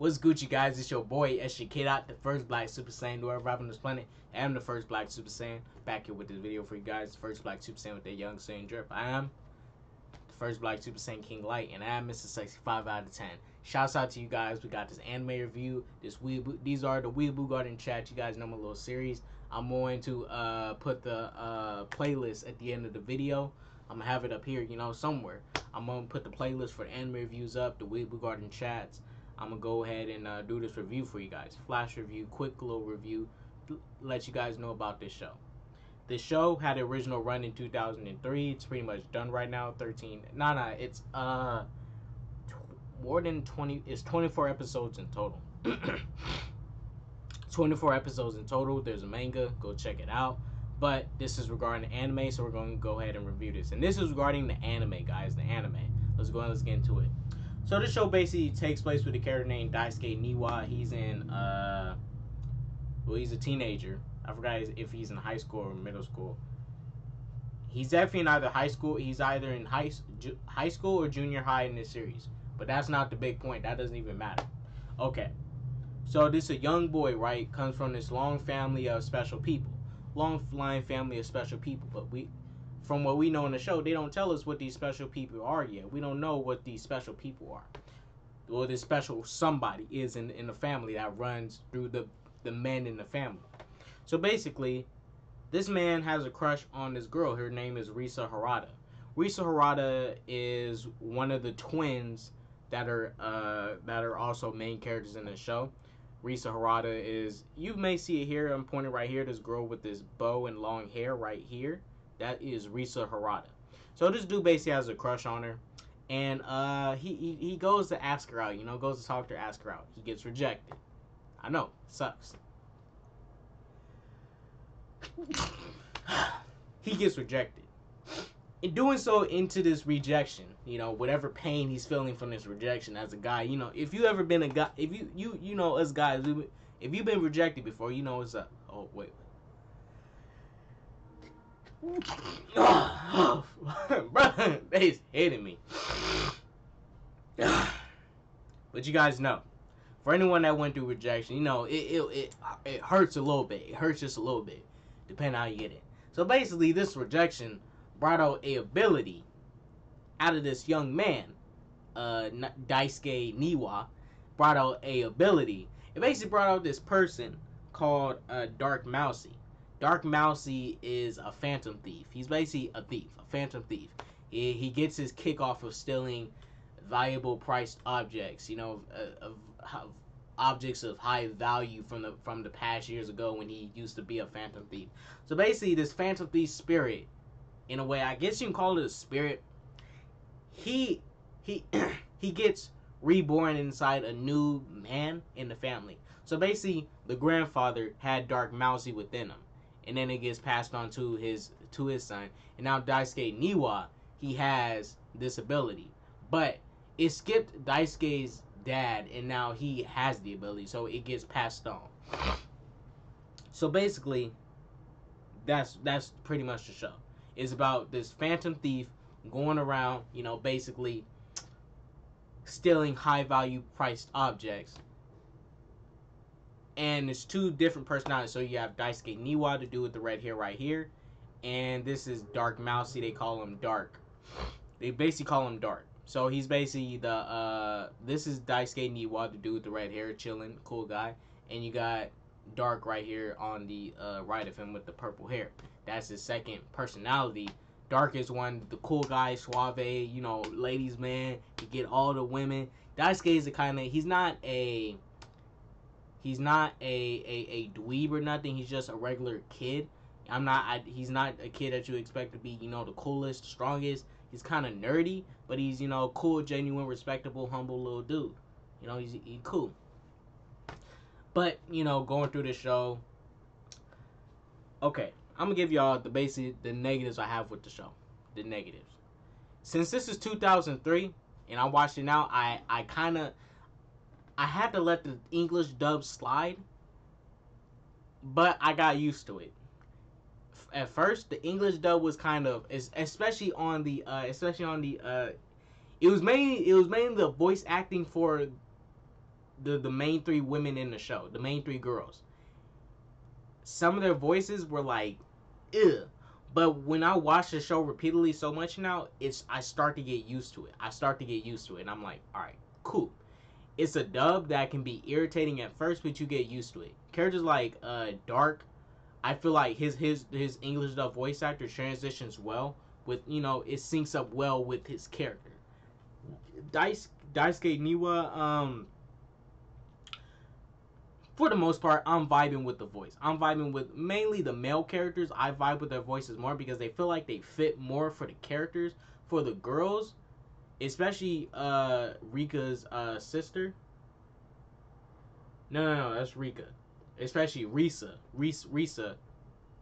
What's Gucci, guys? It's your boy K-Dot the first Black Super Saiyan to ever arrive on this planet. I am the first Black Super Saiyan. Back here with this video for you guys. The first Black Super Saiyan with that young Saiyan drip. I am the first Black Super Saiyan King Light, and I am Mr. Sexy 5 out of 10. Shouts out to you guys. We got this anime review. This Weeaboo, These are the Weeaboo Garden chat. You guys know my little series. I'm going to uh, put the uh, playlist at the end of the video. I'm gonna have it up here, you know, somewhere. I'm gonna put the playlist for the anime reviews up, the Weeaboo Garden chats. I'm gonna go ahead and uh, do this review for you guys. Flash review, quick little review, let you guys know about this show. The show had an original run in 2003. It's pretty much done right now. 13. Nah, nah. It's uh more than 20. It's 24 episodes in total. 24 episodes in total. There's a manga. Go check it out. But this is regarding the anime, so we're going to go ahead and review this. And this is regarding the anime, guys. The anime. Let's go and let's get into it. So this show basically takes place with a character named Daisuke Niwa. He's in uh, well, he's a teenager. I forgot if he's in high school or middle school. He's definitely in either high school. He's either in high high school or junior high in this series. But that's not the big point. That doesn't even matter. Okay. So this is a young boy, right? Comes from this long family of special people long line family of special people. But we, from what we know in the show, they don't tell us what these special people are yet. We don't know what these special people are, or this special somebody is in in the family that runs through the the men in the family. So basically, this man has a crush on this girl. Her name is Risa Harada. Risa Harada is one of the twins that are uh, that are also main characters in the show. Risa Harada is, you may see it here, I'm pointing right here, this girl with this bow and long hair right here. That is Risa Harada. So this dude basically has a crush on her. And uh, he, he, he goes to ask her out, you know, goes to talk to her, ask her out. He gets rejected. I know, sucks. he gets rejected in doing so into this rejection, you know, whatever pain he's feeling from this rejection as a guy, you know, if you ever been a guy, if you you you know us guys, if you've been rejected before, you know it's up. Oh wait. Bro, they's hitting me. but you guys know, for anyone that went through rejection, you know, it, it it it hurts a little bit. It hurts just a little bit, depending how you get it. So basically, this rejection brought out a ability out of this young man, uh, Daisuke Niwa, brought out a ability. It basically brought out this person called uh, Dark Mousy. Dark Mousy is a phantom thief. He's basically a thief, a phantom thief. He, he gets his kick off of stealing valuable priced objects, you know, of, of, objects of high value from the from the past years ago when he used to be a phantom thief. So basically, this phantom thief spirit in a way. I guess you can call it a spirit. He he he gets reborn inside a new man in the family. So basically, the grandfather had Dark Mousy within him, and then it gets passed on to his to his son. And now Daisuke Niwa, he has this ability, but it skipped Daisuke's dad, and now he has the ability, so it gets passed on. So basically, that's that's pretty much the show It's about this phantom thief going around, you know, basically stealing high value priced objects. And it's two different personalities. So you have Daisuke Niwa to do with the red hair right here. And this is Dark Mousy. They call him Dark. They basically call him Dark. So he's basically the uh this is Daisuke Niwa to do with the red hair, chilling, cool guy. And you got Dark right here on the uh, right of him with the purple hair. That's his second personality. Dark is one, the cool guy, suave, you know, ladies man. You get all the women. Daisuke is the kind of he's not a he's not a, a a dweeb or nothing. He's just a regular kid. I'm not. I, he's not a kid that you expect to be, you know, the coolest, strongest. He's kind of nerdy, but he's, you know, cool, genuine, respectable, humble little dude. You know, he's he cool. But you know, going through the show. Okay, I'm gonna give y'all the basic the negatives I have with the show. The negatives. Since this is 2003 and I watched it now, I I kind of I had to let the English dub slide, but I got used to it. At first, the English dub was kind of, especially on the, uh, especially on the, uh, it was mainly it was mainly the voice acting for the the main three women in the show, the main three girls. Some of their voices were like, ew. But when I watch the show repeatedly so much now, it's I start to get used to it. I start to get used to it, and I'm like, all right, cool. It's a dub that can be irritating at first, but you get used to it. Characters like uh, Dark, I feel like his his his English dub voice actor transitions well with you know it syncs up well with his character. Dice Daisuke Niwa, um, for the most part, I'm vibing with the voice. I'm vibing with mainly the male characters. I vibe with their voices more because they feel like they fit more for the characters. For the girls, especially uh Rika's uh sister. No, no, no, that's Rika. Especially Risa, Risa, Risa.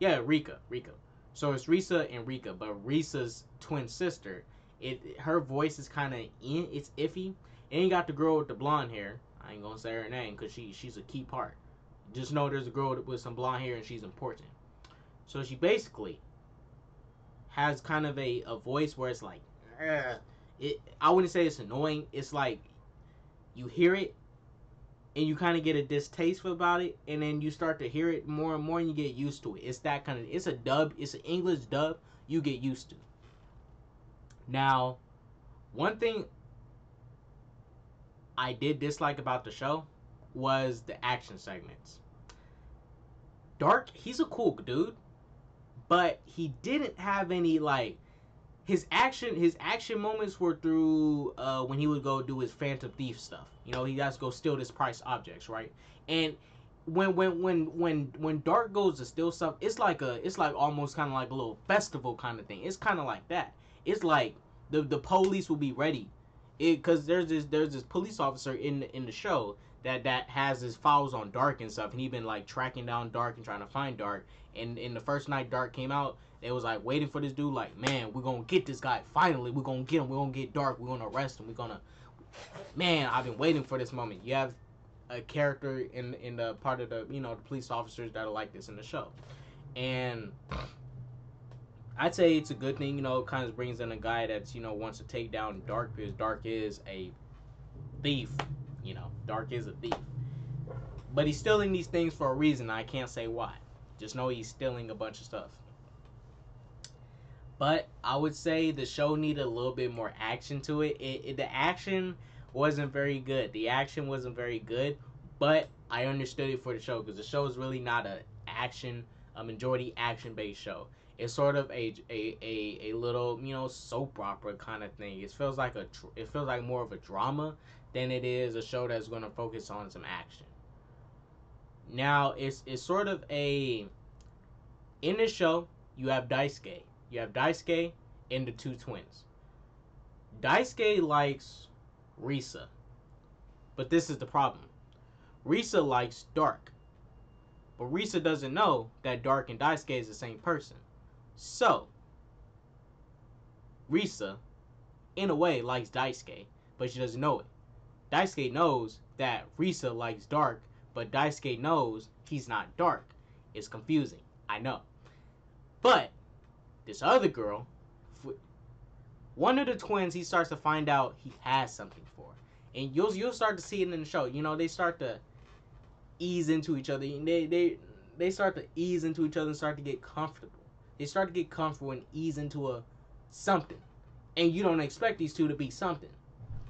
Yeah, Rika, Rika. So it's Risa and Rika, but Risa's twin sister. It her voice is kind of in. It's iffy. And you got the girl with the blonde hair. I ain't gonna say her name because she she's a key part. Just know there's a girl with some blonde hair and she's important. So she basically has kind of a, a voice where it's like, it. I wouldn't say it's annoying. It's like you hear it and you kind of get a distaste about it, and then you start to hear it more and more, and you get used to it. It's that kind of. It's a dub. It's an English dub. You get used to. Now, one thing I did dislike about the show was the action segments. Dark, he's a cool dude, but he didn't have any like his action his action moments were through uh, when he would go do his phantom thief stuff. You know, he has to go steal this price objects, right? And when when when when when Dark goes to steal stuff, it's like a it's like almost kind of like a little festival kind of thing. It's kind of like that. It's like the the police will be ready it because there's this there's this police officer in in the show that that has his files on Dark and stuff, and he been like tracking down Dark and trying to find Dark. And in the first night Dark came out, it was like waiting for this dude. Like, man, we're gonna get this guy. Finally, we're gonna get him. We're gonna get Dark. We're gonna arrest him. We're gonna. Man, I've been waiting for this moment. You have a character in in the part of the you know the police officers that are like this in the show, and I'd say it's a good thing, you know, it kind of brings in a guy that's, you know, wants to take down Dark because Dark is a thief, you know, Dark is a thief. But he's stealing these things for a reason. I can't say why. Just know he's stealing a bunch of stuff. But I would say the show needed a little bit more action to it. It, it. The action wasn't very good. The action wasn't very good, but I understood it for the show because the show is really not a action, a majority action based show it's sort of a, a, a, a little you know soap opera kind of thing. It feels like a it feels like more of a drama than it is a show that's going to focus on some action. Now it's it's sort of a in the show you have Daisuke, you have Daisuke and the two twins. Daisuke likes Risa, but this is the problem. Risa likes Dark, but Risa doesn't know that Dark and Daisuke is the same person. So, Risa, in a way, likes Daisuke, but she doesn't know it. Daisuke knows that Risa likes dark, but Daisuke knows he's not dark. It's confusing. I know. But, this other girl, one of the twins, he starts to find out he has something for. And you'll you'll start to see it in the show. You know, they start to ease into each other. They they they start to ease into each other and start to get comfortable. They start to get comfortable and ease into a something. And you don't expect these two to be something.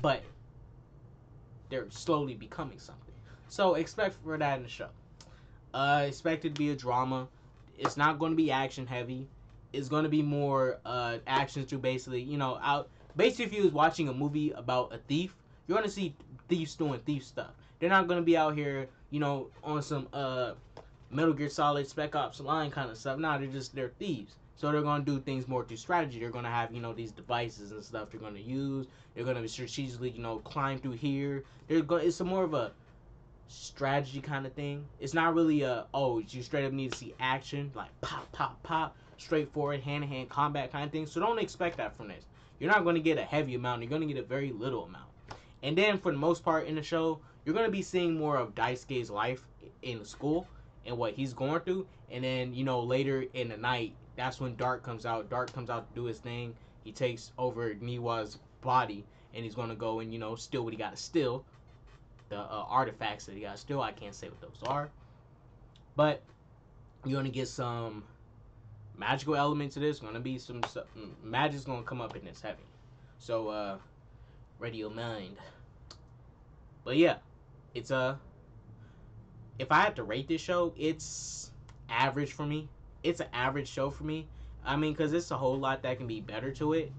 But they're slowly becoming something. So expect for that in the show. Uh, expect it to be a drama. It's not going to be action heavy. It's going to be more uh, actions to basically, you know, out. Basically, if you was watching a movie about a thief, you're going to see thieves doing thief stuff. They're not going to be out here, you know, on some uh Metal Gear Solid, Spec Ops line kind of stuff. Now they're just they're thieves. So they're gonna do things more through strategy. They're gonna have you know these devices and stuff they're gonna use. They're gonna be strategically you know climb through here. They're going. It's more of a strategy kind of thing. It's not really a oh you straight up need to see action like pop pop pop straightforward hand to hand combat kind of thing. So don't expect that from this. You're not gonna get a heavy amount. You're gonna get a very little amount. And then for the most part in the show, you're gonna be seeing more of Daisuke's life in school and what he's going through. And then, you know, later in the night, that's when Dark comes out. Dark comes out to do his thing. He takes over Niwa's body and he's gonna go and, you know, steal what he gotta steal. the uh, artifacts that he got. Still, I can't say what those are. But you're gonna get some magical elements to this. Gonna be some stuff, magic's gonna come up in this heavy. So, uh, ready your mind. But yeah, it's a. Uh, if I had to rate this show, it's average for me. It's an average show for me. I mean, because it's a whole lot that can be better to it.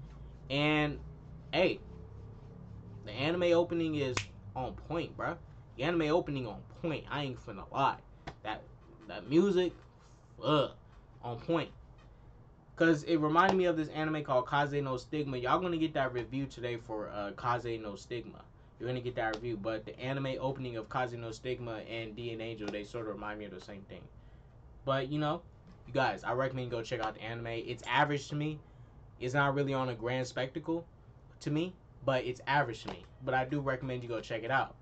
And, hey, the anime opening is on point, bro. The anime opening on point. I ain't finna lie. That that music, uh, on point. Cause it reminded me of this anime called Kaze no Stigma. Y'all gonna get that review today for uh, Kaze no Stigma. You're gonna get that review. But the anime opening of Kaze no Stigma and D.N. Angel, they sort of remind me of the same thing. But you know, you guys, I recommend you go check out the anime. It's average to me. It's not really on a grand spectacle to me, but it's average to me. But I do recommend you go check it out.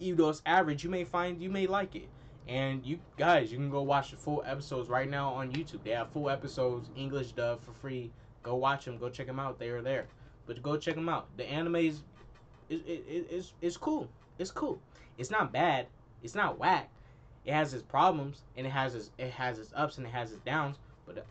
Even though it's average, you may find you may like it. And you guys, you can go watch the full episodes right now on YouTube. They have full episodes, English dub for free. Go watch them. Go check them out. They are there. But go check them out. The anime is it, it, it's it's cool. It's cool. It's not bad. It's not whack. It has its problems and it has its it has its ups and it has its downs. But uh,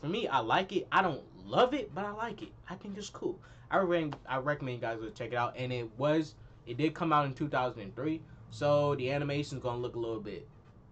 for me, I like it. I don't love it, but I like it. I think it's cool. I recommend I recommend you guys go check it out. And it was it did come out in 2003, so the animation is gonna look a little bit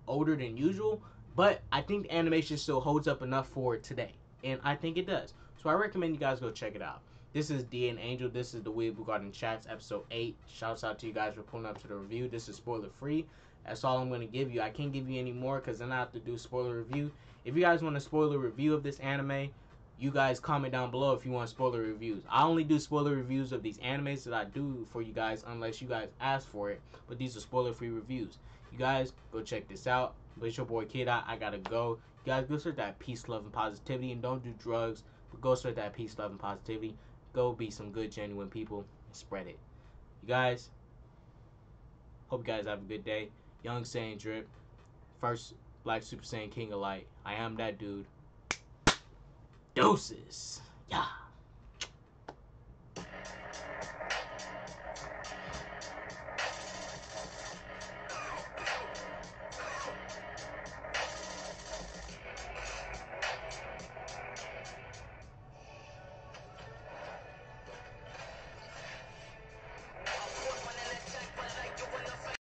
older than usual. But I think the animation still holds up enough for today, and I think it does. So I recommend you guys go check it out. This is D.N. Angel. This is the Weeaboo Garden Chats episode eight. Shouts out to you guys for pulling up to the review. This is spoiler free. That's all I'm going to give you. I can't give you any more because then I have to do spoiler review. If you guys want a spoiler review of this anime, you guys comment down below if you want spoiler reviews. I only do spoiler reviews of these animes that I do for you guys unless you guys ask for it. But these are spoiler free reviews. You guys go check this out. But it's your boy K-Dot. I, I gotta go. You guys go start that peace, love, and positivity, and don't do drugs. But go start that peace, love, and positivity. Go be some good, genuine people and spread it. You guys, hope you guys have a good day. Young Saiyan Drip, first Black Super Saiyan King of Light. I am that dude. Doses. Yeah.